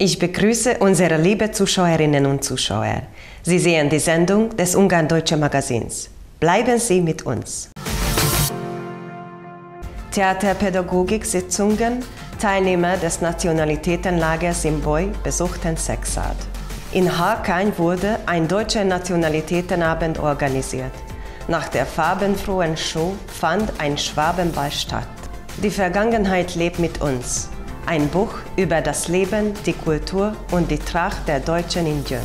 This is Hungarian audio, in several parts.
Ich begrüße unsere liebe Zuschauerinnen und Zuschauer. Sie sehen die Sendung des Ungarn-Deutsche Magazins. Bleiben Sie mit uns. Theaterpädagogik-Sitzungen, Teilnehmer des Nationalitätenlagers in Boy besuchten Sexart. In Harkain wurde ein deutscher Nationalitätenabend organisiert. Nach der farbenfrohen Show fand ein Schwabenball statt. Die Vergangenheit lebt mit uns. Ein Buch über das Leben, die Kultur und die Tracht der Deutschen in Jüng.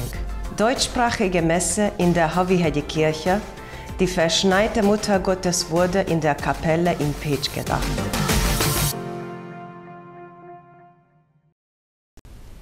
Deutschsprachige Messe in der Havihegyi Kirche. Die verschneite Mutter Gottes wurde in der Kapelle in Pech gedacht.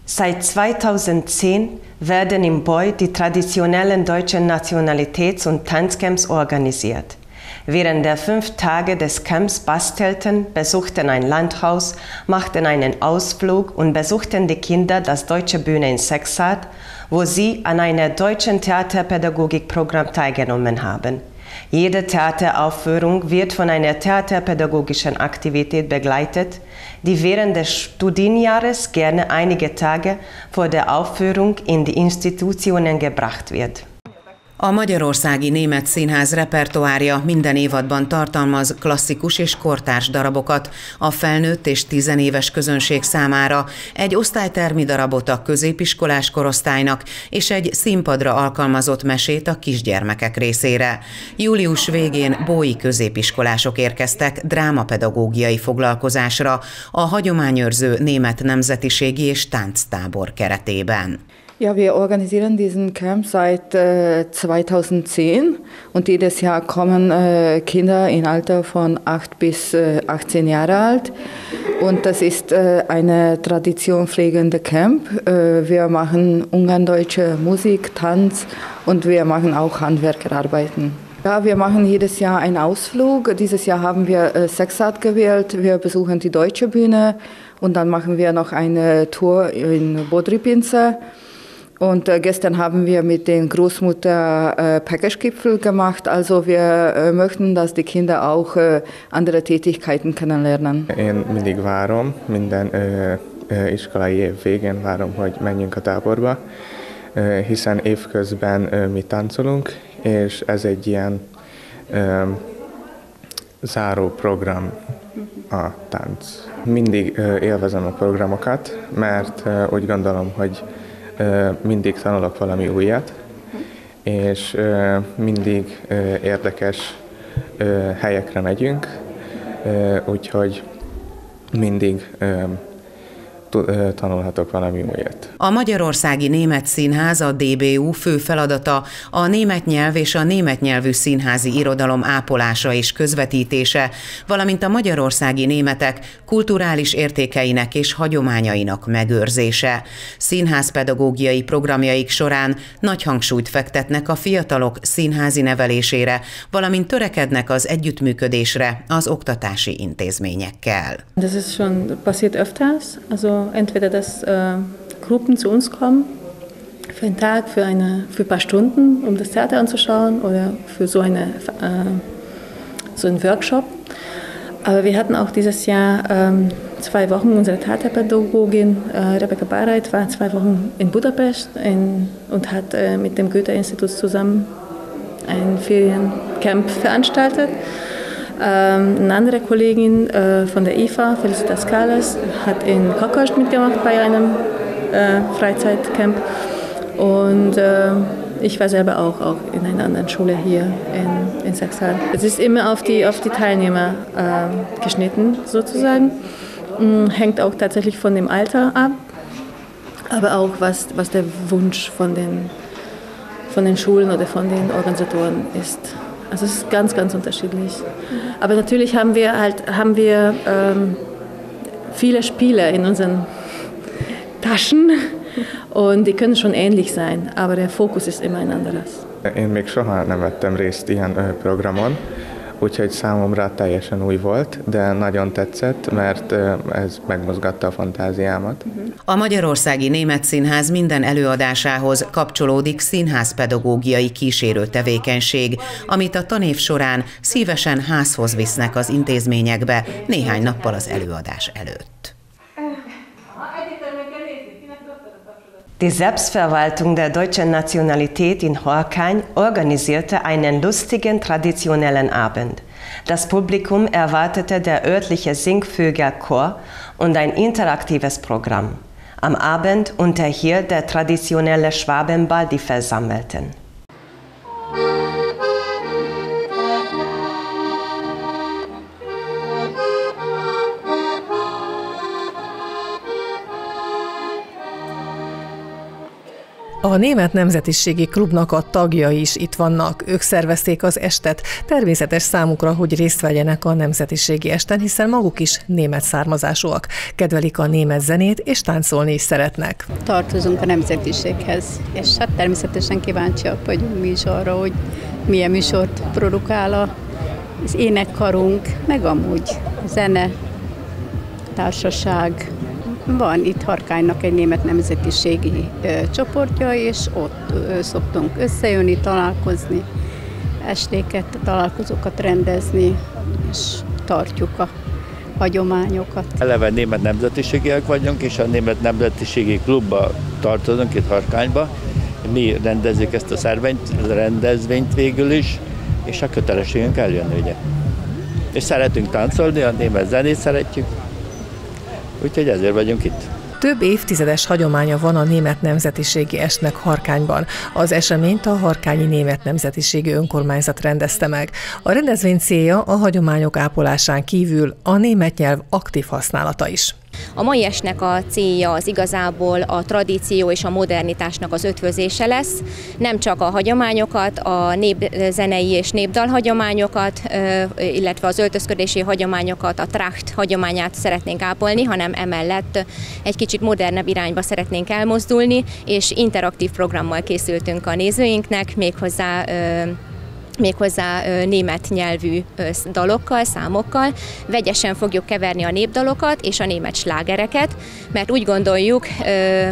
Seit 2010 werden im Boy die traditionellen deutschen Nationalitäts- und Tanzcamps organisiert. Während der fünf Tage des Camps bastelten, besuchten ein Landhaus, machten einen Ausflug und besuchten die Kinder das Deutsche Bühne in Sexart, wo sie an einem deutschen Theaterpädagogikprogramm teilgenommen haben. Jede Theateraufführung wird von einer theaterpädagogischen Aktivität begleitet, die während des Studienjahres gerne einige Tage vor der Aufführung in die Institutionen gebracht wird. A Magyarországi Német Színház repertoárja minden évadban tartalmaz klasszikus és kortárs darabokat a felnőtt és tizenéves közönség számára, egy osztálytermi darabot a középiskolás korosztálynak és egy színpadra alkalmazott mesét a kisgyermekek részére. Július végén bói középiskolások érkeztek drámapedagógiai foglalkozásra a hagyományőrző német nemzetiségi és tánctábor keretében. Ja, wir organisieren diesen Camp seit äh, 2010 und jedes Jahr kommen äh, Kinder im Alter von 8 bis äh, 18 Jahre alt. Und das ist äh, eine traditionpflegende Camp. Äh, wir machen ungardeutsche Musik, Tanz und wir machen auch Handwerkerarbeiten. Ja, wir machen jedes Jahr einen Ausflug. Dieses Jahr haben wir äh, Sexart gewählt. Wir besuchen die deutsche Bühne und dann machen wir noch eine Tour in Bodripince. Und äh, gestern haben wir mit den Großmutter äh, Packagegipfel gemacht. Also wir äh, möchten, dass die Kinder auch äh, andere Tätigkeiten kennenlernen. Én mindig várom, minden iskolai év végén várom, hogy menjünk a táborba, ö, hiszen évközben ö, mi táncolunk, és ez egy ilyen záró program a tánc. Mindig ö, élvezem a programokat, mert úgy gondolom, hogy mindig tanulok valami újat, és mindig érdekes helyekre megyünk, úgyhogy mindig tanulhatok valami újat. A Magyarországi Német Színház, a DBU fő feladata a német nyelv és a német nyelvű színházi irodalom ápolása és közvetítése, valamint a magyarországi németek kulturális értékeinek és hagyományainak megőrzése. Színházpedagógiai programjaik során nagy hangsúlyt fektetnek a fiatalok színházi nevelésére, valamint törekednek az együttműködésre az oktatási intézményekkel. Das ist schon passiert öfters, also entweder dass äh, Gruppen zu uns kommen für einen Tag, für, eine, für ein paar Stunden, um das Theater anzuschauen oder für so, eine, äh, so einen Workshop. Aber wir hatten auch dieses Jahr ähm, zwei Wochen, unsere Theaterpädagogin äh, Rebecca Barreit war zwei Wochen in Budapest in, und hat äh, mit dem Goethe-Institut zusammen ein Feriencamp veranstaltet. Ähm, eine andere Kollegin äh, von der IFA, Felicitas Kalas, hat in Kokosch mitgemacht bei einem äh, Freizeitcamp. Und äh, ich war selber auch, auch in einer anderen Schule hier in, in Sachsen. Es ist immer auf die, auf die Teilnehmer äh, geschnitten, sozusagen. Mhm, hängt auch tatsächlich von dem Alter ab, aber auch was, was der Wunsch von den, von den Schulen oder von den Organisatoren ist. Also es ist ganz, ganz unterschiedlich. Aber natürlich haben wir halt haben wir ähm, viele Spiele in unseren Taschen und die können schon ähnlich sein, aber der Fokus ist immer ein anderes. Én még soha nem vettem részt ilyen programon, úgyhogy számomra teljesen új volt, de nagyon tetszett, mert ez megmozgatta a fantáziámat. A Magyarországi Német Színház minden előadásához kapcsolódik színházpedagógiai kísérő tevékenység, amit a tanév során szívesen házhoz visznek az intézményekbe néhány nappal az előadás előtt. Die Selbstverwaltung der deutschen Nationalität in Horkheim organisierte einen lustigen traditionellen Abend. Das Publikum erwartete der örtliche Singvögelchor und ein interaktives Programm. Am Abend unterhielt der traditionelle Schwabenball die Versammelten. A Német Nemzetiségi Klubnak a tagjai is itt vannak. Ők szervezték az estet. Természetes számukra, hogy részt vegyenek a Nemzetiségi esten, hiszen maguk is német származásúak. Kedvelik a német zenét, és táncolni is szeretnek. Tartozunk a nemzetiséghez, és hát természetesen kíváncsiak vagyunk mi is arra, hogy milyen műsort produkál az énekkarunk, meg amúgy zene, társaság, van itt Harkánynak egy német nemzetiségi csoportja, és ott szoktunk összejönni, találkozni, estéket, találkozókat rendezni, és tartjuk a hagyományokat. Eleve német nemzetiségiek vagyunk, és a német nemzetiségi klubba tartozunk itt Harkányba. Mi rendezzük ezt a szervenyt, rendezvényt végül is, és a kötelességünk eljönni, ugye. És szeretünk táncolni, a német zenét szeretjük, Úgyhogy ezért vagyunk itt. Több évtizedes hagyománya van a német nemzetiségi esnek Harkányban. Az eseményt a Harkányi Német Nemzetiségi Önkormányzat rendezte meg. A rendezvény célja a hagyományok ápolásán kívül a német nyelv aktív használata is. A mai esnek a célja az igazából a tradíció és a modernitásnak az ötvözése lesz. Nem csak a hagyományokat, a népzenei és népdalhagyományokat, illetve az öltözködési hagyományokat, a tracht hagyományát szeretnénk ápolni, hanem emellett egy kicsit modernebb irányba szeretnénk elmozdulni, és interaktív programmal készültünk a nézőinknek, méghozzá méghozzá német nyelvű dalokkal, számokkal. Vegyesen fogjuk keverni a népdalokat és a német slágereket, mert úgy gondoljuk,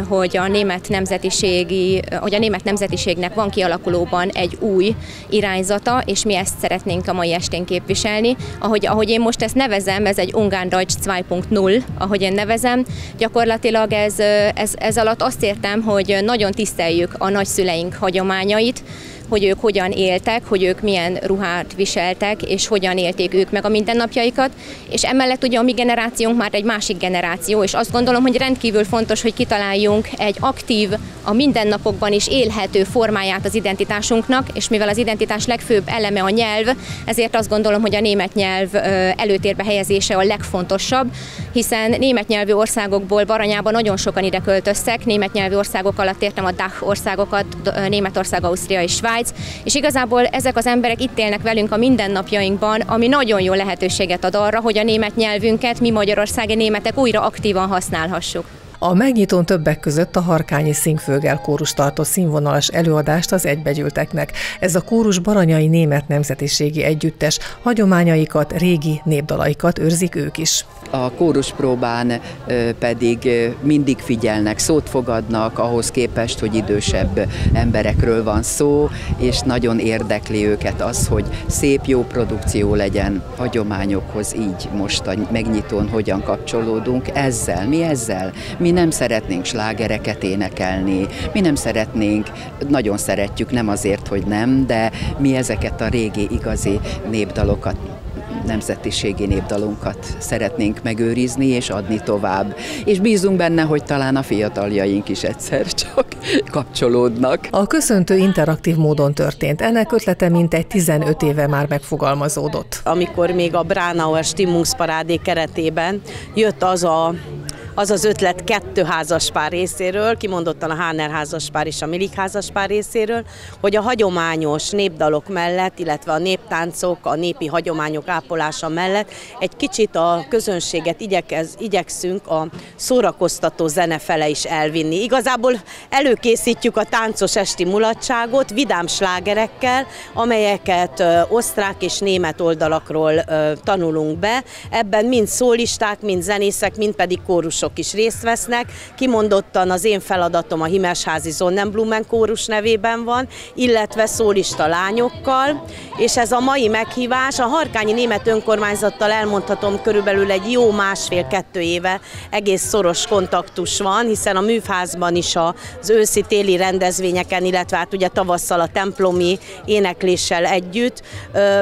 hogy a német nemzetiségi, hogy a német nemzetiségnek van kialakulóban egy új irányzata, és mi ezt szeretnénk a mai estén képviselni. Ahogy, ahogy én most ezt nevezem, ez egy Ungán Deutsch 2.0, ahogy én nevezem, gyakorlatilag ez, ez, ez alatt azt értem, hogy nagyon tiszteljük a nagyszüleink hagyományait, hogy ők hogyan éltek, hogy ők milyen ruhát viseltek, és hogyan élték ők meg a mindennapjaikat. És emellett ugye a mi generációnk már egy másik generáció, és azt gondolom, hogy rendkívül fontos, hogy kitaláljunk egy aktív, a mindennapokban is élhető formáját az identitásunknak, és mivel az identitás legfőbb eleme a nyelv, ezért azt gondolom, hogy a német nyelv előtérbe helyezése a legfontosabb, hiszen német nyelvű országokból Baranyában nagyon sokan ide költöztek, német nyelvű országok alatt értem a Dach országokat, Németország, Ausztria és Svájc, Svájc, és igazából ezek az emberek itt élnek velünk a mindennapjainkban, ami nagyon jó lehetőséget ad arra, hogy a német nyelvünket mi magyarországi németek újra aktívan használhassuk. A megnyitón többek között a Harkányi Szingfőgel kórus tartó színvonalas előadást az egybegyűlteknek. Ez a kórus baranyai német nemzetiségi együttes, hagyományaikat, régi népdalaikat őrzik ők is. A kóruspróbán pedig mindig figyelnek, szót fogadnak ahhoz képest, hogy idősebb emberekről van szó, és nagyon érdekli őket az, hogy szép, jó produkció legyen hagyományokhoz, így most a megnyitón hogyan kapcsolódunk. Ezzel, mi ezzel, mi nem szeretnénk slágereket énekelni, mi nem szeretnénk, nagyon szeretjük, nem azért, hogy nem, de mi ezeket a régi, igazi népdalokat nemzetiségi népdalunkat szeretnénk megőrizni és adni tovább. És bízunk benne, hogy talán a fiataljaink is egyszer csak kapcsolódnak. A köszöntő interaktív módon történt. Ennek ötlete mintegy 15 éve már megfogalmazódott. Amikor még a Bránauer Stimmungsparádé keretében jött az a az az ötlet kettő házaspár részéről, kimondottan a Háner házaspár és a Milik házaspár részéről, hogy a hagyományos népdalok mellett, illetve a néptáncok, a népi hagyományok ápolása mellett egy kicsit a közönséget igyekez, igyekszünk a szórakoztató zene fele is elvinni. Igazából előkészítjük a táncos esti mulatságot vidám slágerekkel, amelyeket osztrák és német oldalakról tanulunk be. Ebben mind szólisták, mind zenészek, mind pedig kórusok is részt vesznek. Kimondottan az én feladatom a Himesházi Zonnenblumen kórus nevében van, illetve szólista lányokkal, és ez a mai meghívás a Harkányi Német Önkormányzattal elmondhatom körülbelül egy jó másfél-kettő éve egész szoros kontaktus van, hiszen a műfázban is az őszi-téli rendezvényeken, illetve hát ugye tavasszal a templomi énekléssel együtt.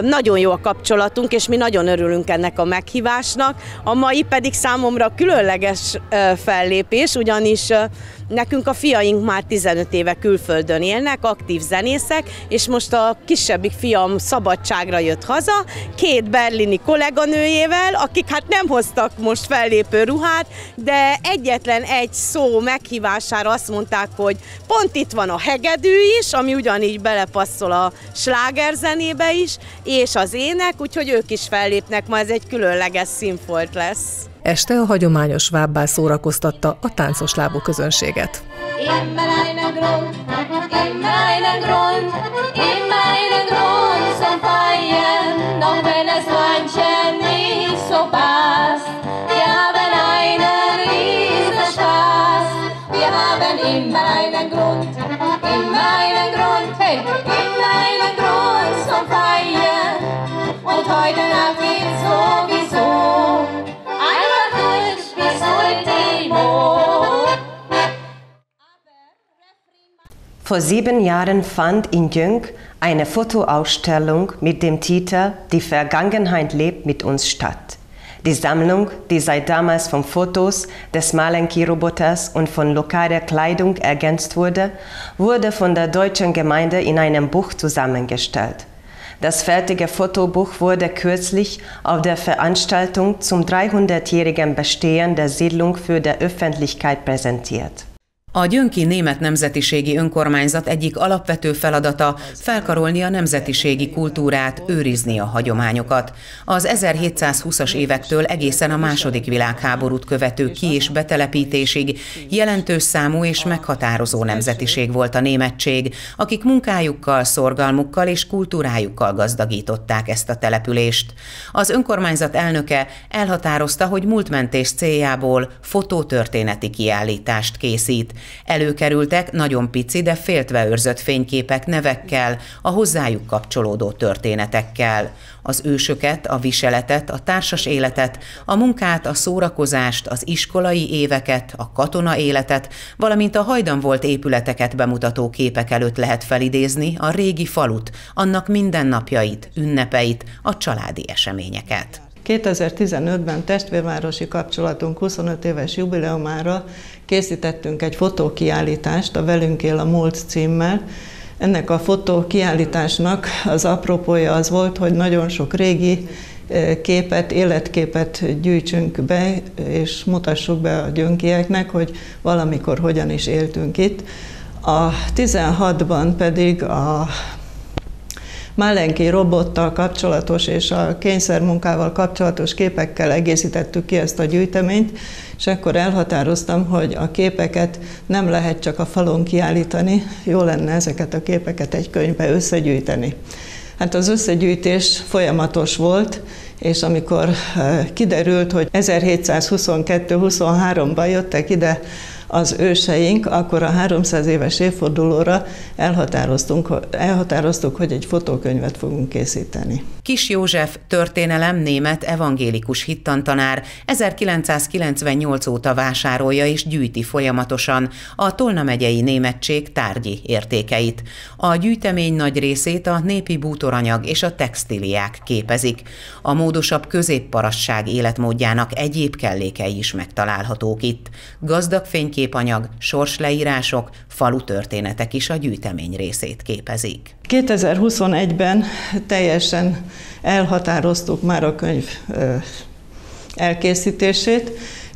Nagyon jó a kapcsolatunk, és mi nagyon örülünk ennek a meghívásnak. A mai pedig számomra különleges fellépés, ugyanis Nekünk a fiaink már 15 éve külföldön élnek, aktív zenészek, és most a kisebbik fiam szabadságra jött haza, két berlini kolléganőjével, akik hát nem hoztak most fellépő ruhát, de egyetlen egy szó meghívására azt mondták, hogy pont itt van a hegedű is, ami ugyanígy belepasszol a slágerzenébe is, és az ének, úgyhogy ők is fellépnek, ma ez egy különleges színfolt lesz. Este a hagyományos vábbá szórakoztatta a táncos lábú közönséget. heute Vor sieben Jahren fand in Jüng eine Fotoausstellung mit dem Titel Die Vergangenheit lebt mit uns statt. Die Sammlung, die seit damals von Fotos des Malenki-Roboters und von lokaler Kleidung ergänzt wurde, wurde von der deutschen Gemeinde in einem Buch zusammengestellt. Das fertige Fotobuch wurde kürzlich auf der Veranstaltung zum 300-jährigen Bestehen der Siedlung für der Öffentlichkeit präsentiert. A Gyönki Német Nemzetiségi Önkormányzat egyik alapvető feladata felkarolni a nemzetiségi kultúrát, őrizni a hagyományokat. Az 1720-as évektől egészen a második világháborút követő ki- és betelepítésig jelentős számú és meghatározó nemzetiség volt a németség, akik munkájukkal, szorgalmukkal és kultúrájukkal gazdagították ezt a települést. Az önkormányzat elnöke elhatározta, hogy múltmentés céljából fotótörténeti kiállítást készít, Előkerültek nagyon pici, de féltve őrzött fényképek nevekkel, a hozzájuk kapcsolódó történetekkel. Az ősöket, a viseletet, a társas életet, a munkát, a szórakozást, az iskolai éveket, a katona életet, valamint a hajdan volt épületeket bemutató képek előtt lehet felidézni a régi falut, annak mindennapjait, ünnepeit, a családi eseményeket. 2015-ben testvérvárosi kapcsolatunk 25 éves jubileumára készítettünk egy fotókiállítást, a Velünk él a múlt címmel. Ennek a fotókiállításnak az apropója az volt, hogy nagyon sok régi eh, képet, életképet gyűjtsünk be, és mutassuk be a gyönkieknek, hogy valamikor hogyan is éltünk itt. A 16-ban pedig a Málenki robottal kapcsolatos és a kényszermunkával kapcsolatos képekkel egészítettük ki ezt a gyűjteményt, és akkor elhatároztam, hogy a képeket nem lehet csak a falon kiállítani, jó lenne ezeket a képeket egy könyvbe összegyűjteni. Hát az összegyűjtés folyamatos volt, és amikor eh, kiderült, hogy 1722-23-ban jöttek ide az őseink, akkor a 300 éves évfordulóra elhatároztunk, elhatároztuk, hogy egy fotókönyvet fogunk készíteni. Kis József történelem német evangélikus hittantanár 1998 óta vásárolja és gyűjti folyamatosan a Tolna megyei németség tárgyi értékeit. A gyűjtemény nagy részét a népi bútoranyag és a textiliák képezik. A módosabb középparasság életmódjának egyéb kellékei is megtalálhatók itt. Gazdag fénykép képanyag, sorsleírások, falu történetek is a gyűjtemény részét képezik. 2021-ben teljesen elhatároztuk már a könyv elkészítését,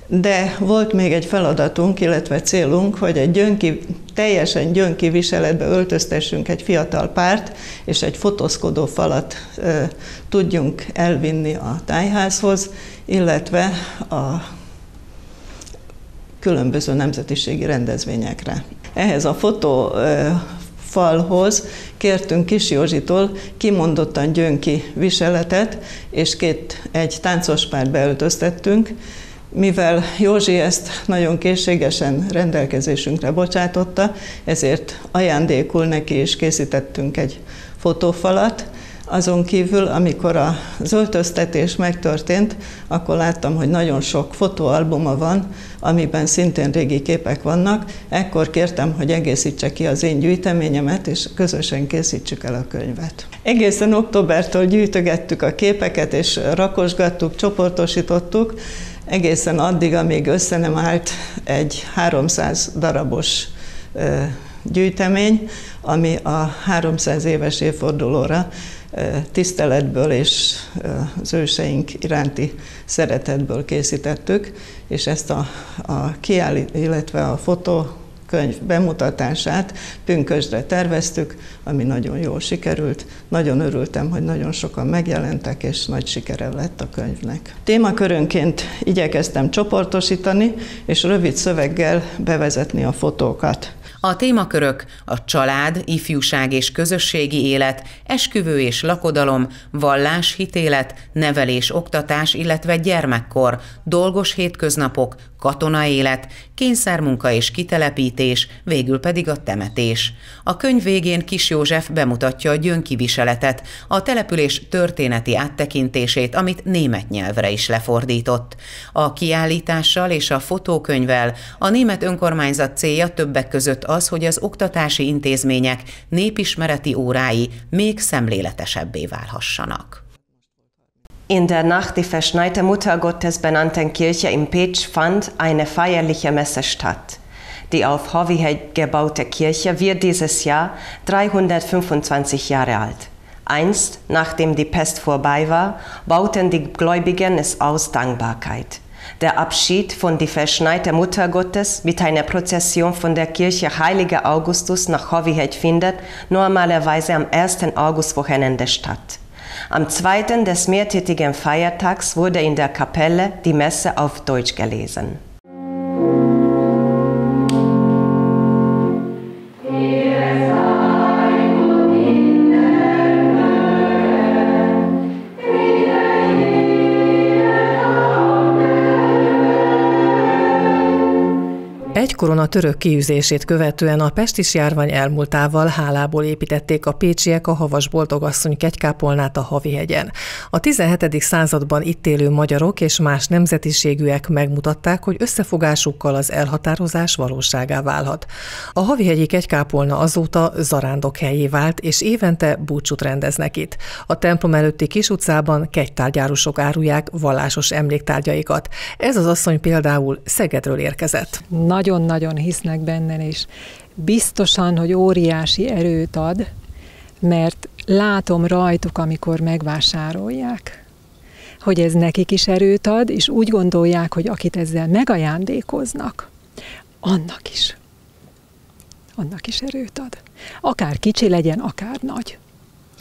de volt még egy feladatunk, illetve célunk, hogy egy gyönki, teljesen gyönki viseletbe öltöztessünk egy fiatal párt, és egy fotózkodó falat e, tudjunk elvinni a tájházhoz, illetve a különböző nemzetiségi rendezvényekre. Ehhez a fotó falhoz kértünk Kis Józsitól kimondottan gyönki viseletet, és két, egy táncos párt beöltöztettünk, Mivel Józsi ezt nagyon készségesen rendelkezésünkre bocsátotta, ezért ajándékul neki is készítettünk egy fotófalat, azon kívül, amikor a öltöztetés megtörtént, akkor láttam, hogy nagyon sok fotóalbuma van, amiben szintén régi képek vannak. Ekkor kértem, hogy egészítse ki az én gyűjteményemet, és közösen készítsük el a könyvet. Egészen októbertől gyűjtögettük a képeket, és rakosgattuk, csoportosítottuk, egészen addig, amíg össze nem állt egy 300 darabos gyűjtemény, ami a 300 éves évfordulóra tiszteletből és az őseink iránti szeretetből készítettük, és ezt a, a kiállít, illetve a fotó könyv bemutatását pünkösdre terveztük, ami nagyon jól sikerült. Nagyon örültem, hogy nagyon sokan megjelentek, és nagy sikere lett a könyvnek. Témakörönként igyekeztem csoportosítani, és rövid szöveggel bevezetni a fotókat. A témakörök a család, ifjúság és közösségi élet, esküvő és lakodalom, vallás, hitélet, nevelés, oktatás, illetve gyermekkor, dolgos hétköznapok, katona élet, kényszermunka és kitelepítés, végül pedig a temetés. A könyv végén Kis József bemutatja a gyönki viseletet, a település történeti áttekintését, amit német nyelvre is lefordított. A kiállítással és a fotókönyvvel a német önkormányzat célja többek között az, hogy az oktatási intézmények népismereti órái még szemléletesebbé válhassanak. In der nach die verschneite Muttergottes benannten Kirche in Petsch fand eine feierliche Messe statt. Die auf Hovihead gebaute Kirche wird dieses Jahr 325 Jahre alt. Einst, nachdem die Pest vorbei war, bauten die Gläubigen es aus Dankbarkeit. Der Abschied von die verschneite Mutter Gottes mit einer Prozession von der Kirche Heiliger Augustus nach Hovihead findet normalerweise am 1. Augustwochenende statt. Am zweiten des mehrtätigen Feiertags wurde in der Kapelle die Messe auf Deutsch gelesen. Egykor a török kiűzését követően a pestis járvány elmúltával hálából építették a pécsiek a havas boldogasszony kegykápolnát a Havihegyen. A 17. században itt élő magyarok és más nemzetiségűek megmutatták, hogy összefogásukkal az elhatározás valóságá válhat. A Havihegyi kegykápolna azóta zarándok helyé vált, és évente búcsút rendeznek itt. A templom előtti kis utcában kegytárgyárusok árulják vallásos emléktárgyaikat. Ez az asszony például Szegedről érkezett. Nagyon nagyon hisznek benne, és biztosan, hogy óriási erőt ad, mert látom rajtuk, amikor megvásárolják, hogy ez nekik is erőt ad, és úgy gondolják, hogy akit ezzel megajándékoznak, annak is. Annak is erőt ad. Akár kicsi legyen, akár nagy.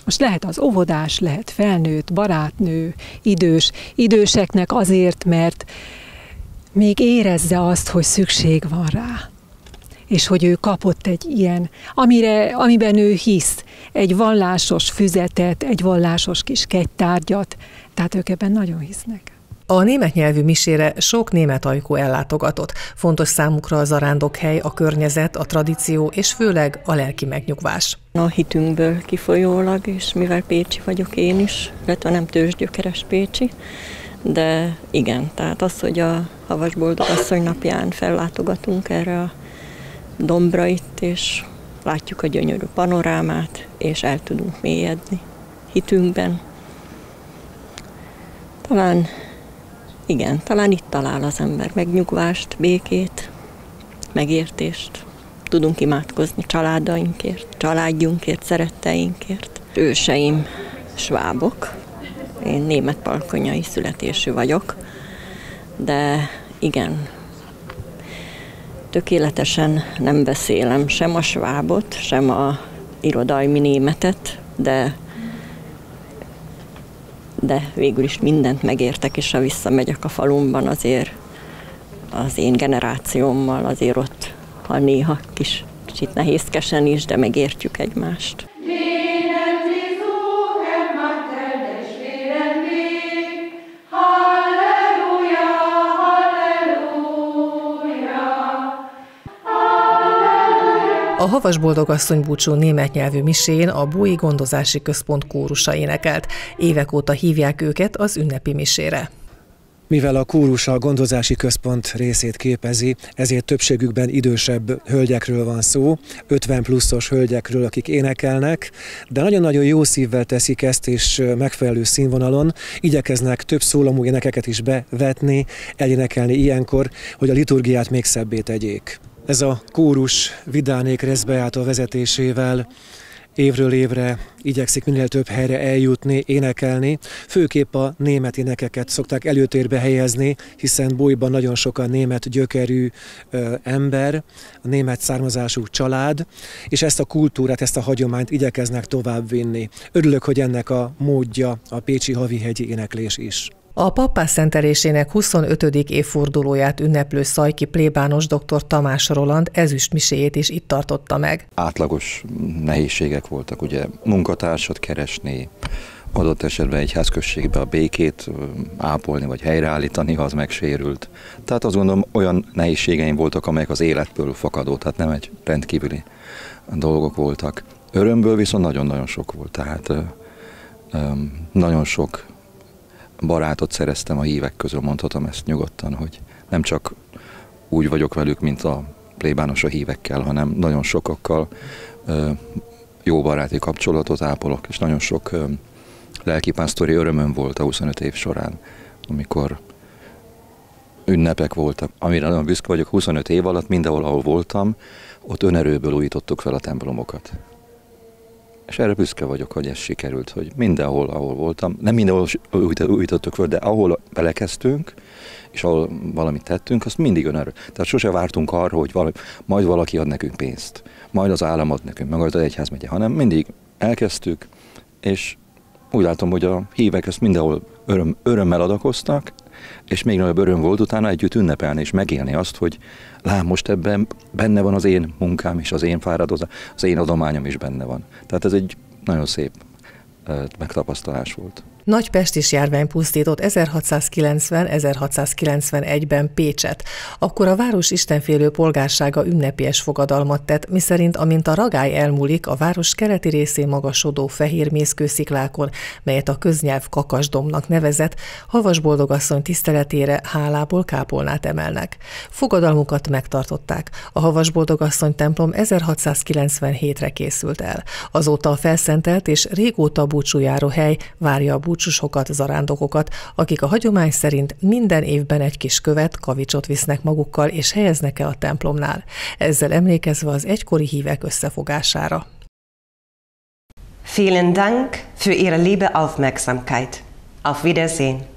Most lehet az óvodás, lehet felnőtt, barátnő, idős. Időseknek azért, mert még érezze azt, hogy szükség van rá és hogy ő kapott egy ilyen, amire, amiben ő hisz, egy vallásos füzetet, egy vallásos kis kegytárgyat, tehát ők ebben nagyon hisznek. A német nyelvű misére sok német ajkó ellátogatott. Fontos számukra az arándokhely, a környezet, a tradíció és főleg a lelki megnyugvás. A hitünkből kifolyólag, és mivel Pécsi vagyok én is, illetve nem tőzsgyökeres Pécsi, de igen, tehát az, hogy a Havas Asszony napján fellátogatunk erre a dombra itt, és látjuk a gyönyörű panorámát, és el tudunk mélyedni hitünkben. Talán, igen, talán itt talál az ember megnyugvást, békét, megértést. Tudunk imádkozni családainkért, családjunkért, szeretteinkért. Őseim svábok, én német palkonyai születésű vagyok, de igen, tökéletesen nem beszélem sem a svábot, sem a irodalmi németet, de de végül is mindent megértek, és ha visszamegyek a falumban, azért az én generációmmal azért ott, ha néha kis, kicsit nehézkesen is, de megértjük egymást. Havas Boldogasszony búcsú német nyelvű misén a Bói Gondozási Központ kórusa énekelt. Évek óta hívják őket az ünnepi misére. Mivel a kórus a gondozási központ részét képezi, ezért többségükben idősebb hölgyekről van szó, 50 pluszos hölgyekről, akik énekelnek, de nagyon-nagyon jó szívvel teszik ezt, és megfelelő színvonalon igyekeznek több szólamú énekeket is bevetni, elénekelni ilyenkor, hogy a liturgiát még szebbé tegyék. Ez a kórus Vidánék Rezbeától vezetésével évről évre igyekszik minél több helyre eljutni, énekelni. Főképp a német énekeket szokták előtérbe helyezni, hiszen bolyban nagyon sokan német gyökerű ö, ember, a német származású család, és ezt a kultúrát, ezt a hagyományt igyekeznek továbbvinni. Örülök, hogy ennek a módja a Pécsi Havihegyi éneklés is. A pappás szentelésének 25. évfordulóját ünneplő szajki plébános dr. Tamás Roland ezüstmiséjét is itt tartotta meg. Átlagos nehézségek voltak, ugye munkatársat keresni, adott esetben egy házközségbe a békét ápolni vagy helyreállítani, ha az megsérült. Tehát azt gondolom, olyan nehézségeim voltak, amelyek az életből fakadó, tehát nem egy rendkívüli dolgok voltak. Örömből viszont nagyon-nagyon sok volt, tehát nagyon sok barátot szereztem a hívek közül, mondhatom ezt nyugodtan, hogy nem csak úgy vagyok velük, mint a plébános a hívekkel, hanem nagyon sokakkal jó baráti kapcsolatot ápolok, és nagyon sok lelkipásztori örömöm volt a 25 év során, amikor ünnepek voltak, amire nagyon büszke vagyok, 25 év alatt mindenhol, ahol voltam, ott önerőből újítottuk fel a templomokat. És erre büszke vagyok, hogy ez sikerült, hogy mindenhol, ahol voltam, nem mindenhol újítottuk föl, de ahol belekezdtünk, és ahol valamit tettünk, azt mindig önerő. Tehát sose vártunk arra, hogy valami, majd valaki ad nekünk pénzt, majd az állam ad nekünk, meg az egyház megye, hanem mindig elkezdtük, és úgy látom, hogy a hívek ezt mindenhol öröm, örömmel adakoztak, és még nagyobb öröm volt utána együtt ünnepelni és megélni azt, hogy lám, most ebben benne van az én munkám is, az én fáradozás, az én adományom is benne van. Tehát ez egy nagyon szép megtapasztalás volt. Nagy pestis járvány pusztított 1690-1691-ben Pécset. Akkor a város istenfélő polgársága ünnepélyes fogadalmat tett, miszerint amint a ragály elmúlik, a város keleti részén magasodó fehér mészkősziklákon, melyet a köznyelv kakasdomnak nevezett, havas boldogasszony tiszteletére hálából kápolnát emelnek. Fogadalmukat megtartották. A havas boldogasszony templom 1697-re készült el. Azóta a felszentelt és régóta búcsújáró hely várja a búcsúsokat, zarándokokat, akik a hagyomány szerint minden évben egy kis követ, kavicsot visznek magukkal és helyeznek el a templomnál, ezzel emlékezve az egykori hívek összefogására. Vielen Dank für Ihre liebe Aufmerksamkeit. Auf Wiedersehen.